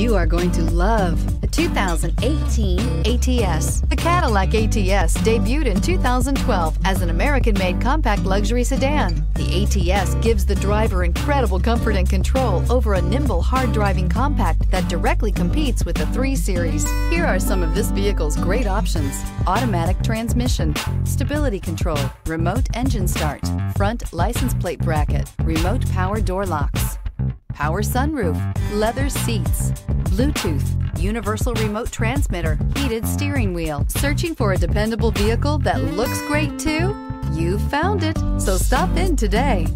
You are going to love the 2018 ATS. The Cadillac ATS debuted in 2012 as an American-made compact luxury sedan. The ATS gives the driver incredible comfort and control over a nimble, hard-driving compact that directly competes with the 3 Series. Here are some of this vehicle's great options. Automatic transmission, stability control, remote engine start, front license plate bracket, remote power door locks, power sunroof, leather seats, Bluetooth, universal remote transmitter, heated steering wheel. Searching for a dependable vehicle that looks great too? You found it, so stop in today.